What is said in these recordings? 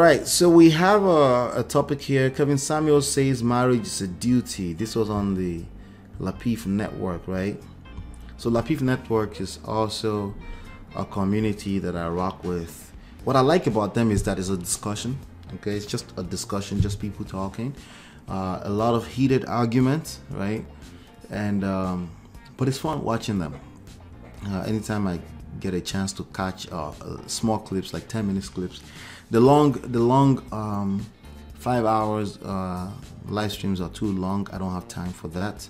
right, so we have a, a topic here. Kevin Samuels says marriage is a duty. This was on the Lapeef Network, right? So Lapeef Network is also a community that I rock with. What I like about them is that it's a discussion. Okay, it's just a discussion, just people talking. Uh, a lot of heated arguments, right? And um, but it's fun watching them. Uh, anytime I get a chance to catch uh, small clips, like 10 minutes clips, the long, the long um, five hours uh, live streams are too long. I don't have time for that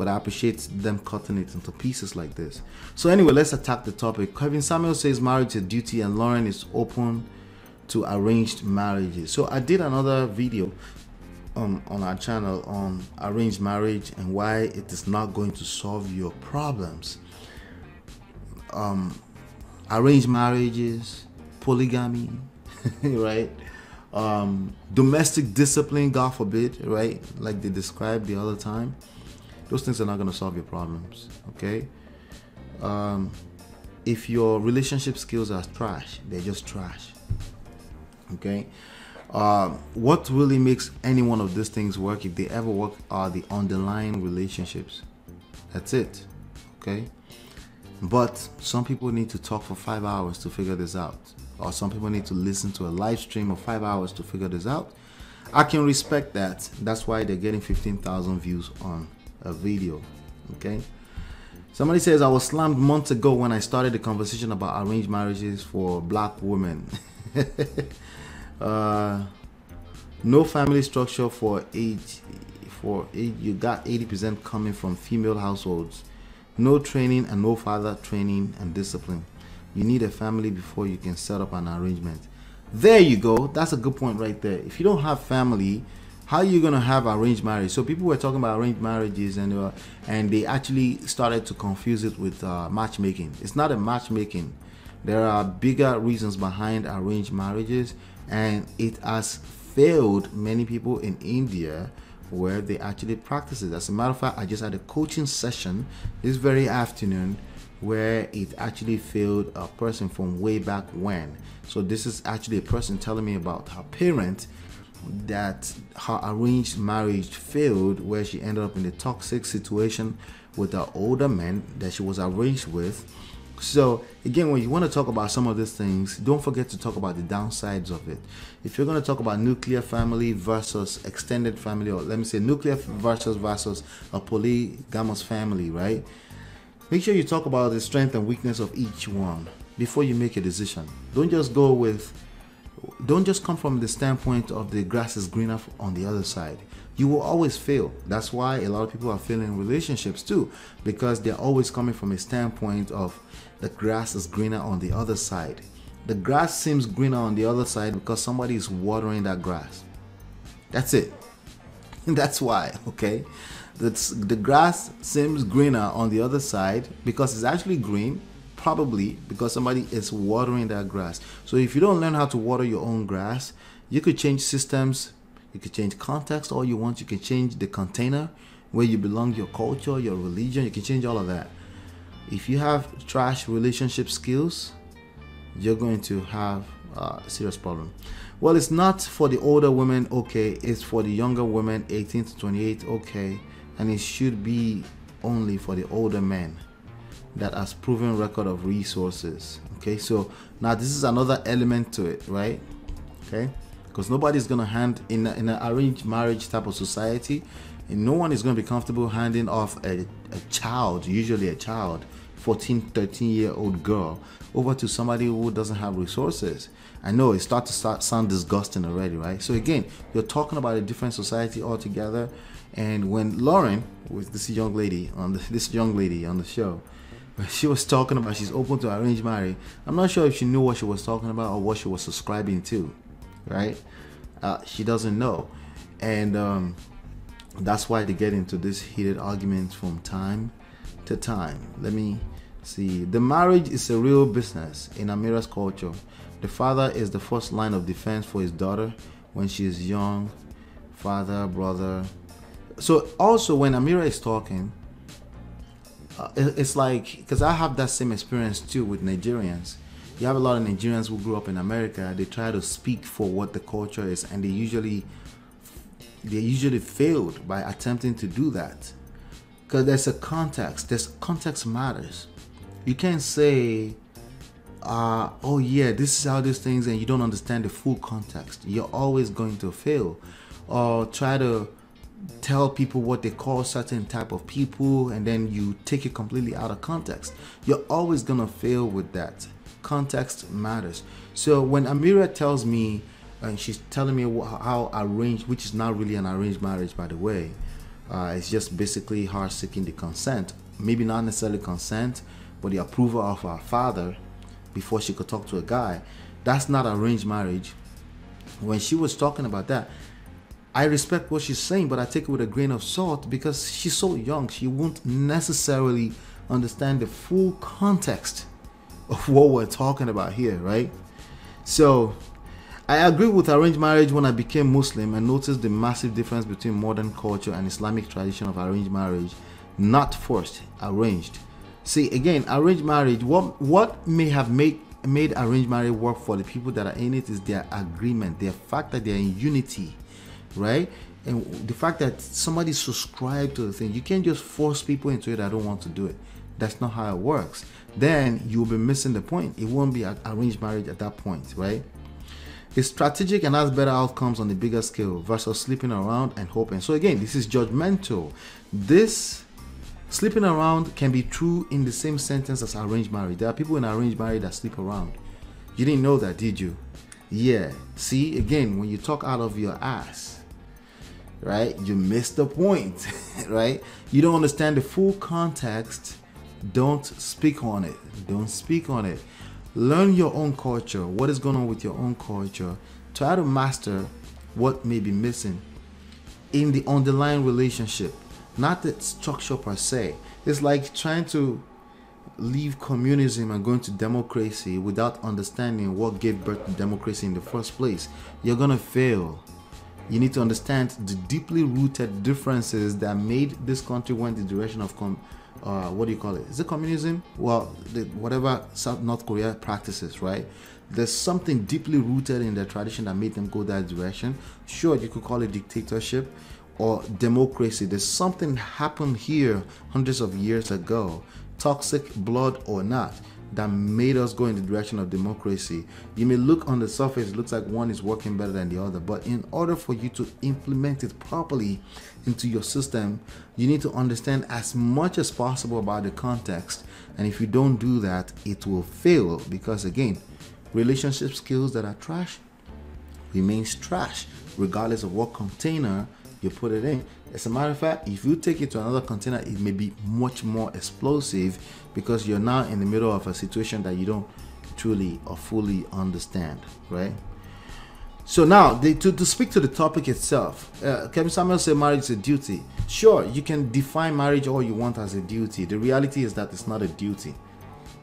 but I appreciate them cutting it into pieces like this. So anyway, let's attack the topic. Kevin Samuels says marriage is duty and Lauren is open to arranged marriages. So I did another video on our channel on arranged marriage and why it is not going to solve your problems. Um, arranged marriages, polygamy, right? Um, domestic discipline, God forbid, right? Like they described the other time. Those things are not going to solve your problems okay? Um, if your relationship skills are trash they're just trash okay? Uh, what really makes any one of these things work if they ever work are the underlying relationships? That's it okay but some people need to talk for five hours to figure this out or some people need to listen to a live stream of five hours to figure this out i can respect that that's why they're getting 15000 views on a video. Okay. Somebody says I was slammed months ago when I started the conversation about arranged marriages for black women. uh, no family structure for age for age you got 80% coming from female households. No training and no father training and discipline. You need a family before you can set up an arrangement. There you go. That's a good point right there. If you don't have family, how are you going to have arranged marriage so people were talking about arranged marriages and uh, and they actually started to confuse it with uh, matchmaking it's not a matchmaking there are bigger reasons behind arranged marriages and it has failed many people in india where they actually practice it. As a matter of fact i just had a coaching session this very afternoon where it actually failed a person from way back when. So this is actually a person telling me about her parent that her arranged marriage failed where she ended up in a toxic situation with an older man that she was arranged with so again when you want to talk about some of these things don't forget to talk about the downsides of it. If you're going to talk about nuclear family versus extended family or let me say nuclear versus versus a polygamous family right? Make sure you talk about the strength and weakness of each one before you make a decision. Don't just go with don't just come from the standpoint of the grass is greener on the other side. You will always fail. That's why a lot of people are failing relationships too, because they're always coming from a standpoint of the grass is greener on the other side. The grass seems greener on the other side because somebody is watering that grass. That's it. That's why, okay? That's, the grass seems greener on the other side because it's actually green probably because somebody is watering that grass. So if you don't learn how to water your own grass, you could change systems, you could change context all you want, you can change the container where you belong, your culture, your religion, you can change all of that. If you have trash relationship skills, you're going to have a serious problem. Well, it's not for the older women, okay, it's for the younger women, 18 to 28, okay, and it should be only for the older men that has proven record of resources okay? So now this is another element to it right? Okay? Because nobody's gonna hand in, a, in an arranged marriage type of society and no one is going to be comfortable handing off a, a child usually a child 14 13 year old girl over to somebody who doesn't have resources. I know it starts to start sound disgusting already right? So again you're talking about a different society altogether and when lauren with this young lady on the, this young lady on the show she was talking about she's open to arranged marriage. I'm not sure if she knew what she was talking about or what she was subscribing to, right? Uh, she doesn't know, and um, that's why they get into this heated arguments from time to time. Let me see. The marriage is a real business in Amira's culture. The father is the first line of defense for his daughter when she is young. Father, brother. So also when Amira is talking, uh, it's like because I have that same experience too with Nigerians. you have a lot of Nigerians who grew up in America. They try to speak for what the culture is, and they usually they usually failed by attempting to do that because there's a context. There's context matters. You can't say, uh, "Oh yeah, this is how these things," and you don't understand the full context. You're always going to fail, or try to tell people what they call certain type of people and then you take it completely out of context. You're always gonna fail with that. Context matters. So when amira tells me and she's telling me how arranged which is not really an arranged marriage by the way uh, it's just basically her seeking the consent. Maybe not necessarily consent but the approval of her father before she could talk to a guy. That's not arranged marriage. When she was talking about that I respect what she's saying, but I take it with a grain of salt because she's so young. She won't necessarily understand the full context of what we're talking about here, right? So, I agree with arranged marriage when I became Muslim and noticed the massive difference between modern culture and Islamic tradition of arranged marriage, not forced, arranged. See, again, arranged marriage, what what may have made made arranged marriage work for the people that are in it is their agreement, their fact that they're in unity right? And the fact that somebody subscribed to the thing, you can't just force people into it that don't want to do it. That's not how it works. Then you'll be missing the point. It won't be an arranged marriage at that point, right? It's strategic and has better outcomes on the bigger scale versus sleeping around and hoping. So again, this is judgmental. This sleeping around can be true in the same sentence as arranged marriage. There are people in arranged marriage that sleep around. You didn't know that, did you? Yeah. See, again, when you talk out of your ass, right? You missed the point, right? You don't understand the full context. Don't speak on it. Don't speak on it. Learn your own culture. What is going on with your own culture? Try to master what may be missing in the underlying relationship, not the structure per se. It's like trying to leave communism and go into democracy without understanding what gave birth to democracy in the first place. You're gonna fail you need to understand the deeply rooted differences that made this country went the direction of com- uh, what do you call it? Is it communism? Well, the, whatever South North Korea practices, right? There's something deeply rooted in their tradition that made them go that direction. Sure, you could call it dictatorship or democracy. There's something happened here hundreds of years ago, toxic blood or not, that made us go in the direction of democracy. You may look on the surface, it looks like one is working better than the other, but in order for you to implement it properly into your system, you need to understand as much as possible about the context. And if you don't do that, it will fail because, again, relationship skills that are trash remains trash regardless of what container you put it in. As a matter of fact, if you take it to another container, it may be much more explosive because you're now in the middle of a situation that you don't truly or fully understand, right? So now, to, to speak to the topic itself, uh, Kevin Samuels said marriage is a duty. Sure, you can define marriage all you want as a duty. The reality is that it's not a duty.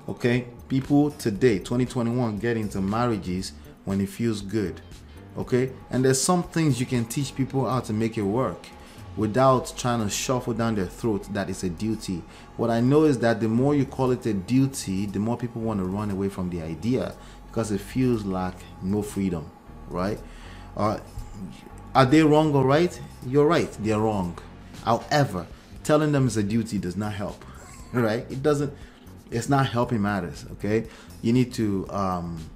Okay, people today, 2021, get into marriages when it feels good okay? And there's some things you can teach people how to make it work without trying to shuffle down their throat that it's a duty. What i know is that the more you call it a duty the more people want to run away from the idea because it feels like no freedom right? Uh, are they wrong or right? You're right they're wrong. However telling them it's a duty does not help right? It doesn't it's not helping matters okay? You need to um,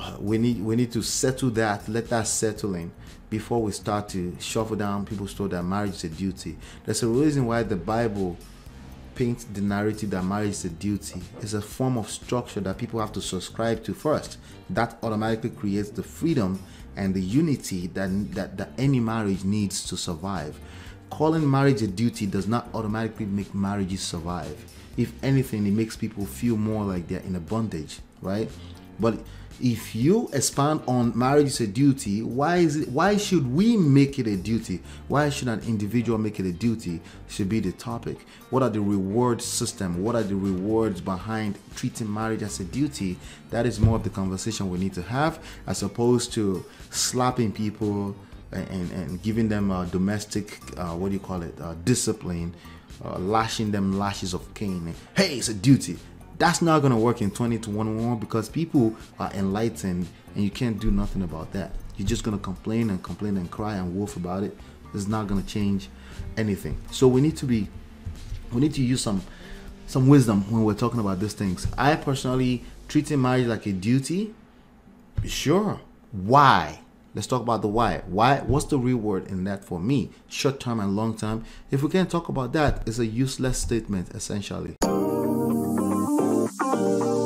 Uh, we need we need to settle that, let that settle in before we start to shuffle down people's throat that marriage is a duty. There's a reason why the Bible paints the narrative that marriage is a duty. It's a form of structure that people have to subscribe to first. That automatically creates the freedom and the unity that, that, that any marriage needs to survive. Calling marriage a duty does not automatically make marriages survive. If anything, it makes people feel more like they're in a bondage, right? But if you expand on marriage is a duty, why is it why should we make it a duty? Why should an individual make it a duty? Should be the topic. What are the reward system? What are the rewards behind treating marriage as a duty? That is more of the conversation we need to have as opposed to slapping people and, and, giving them a domestic uh, what do you call it uh, discipline uh, lashing them lashes of cane hey it's a duty That's not gonna work in 2021 because people are enlightened and you can't do nothing about that. You're just gonna complain and complain and cry and wolf about it. It's not gonna change anything. So we need to be we need to use some some wisdom when we're talking about these things. I personally treating marriage like a duty. Sure. Why? Let's talk about the why. Why? What's the reward in that for me? Short term and long term. If we can't talk about that, it's a useless statement essentially. Bye.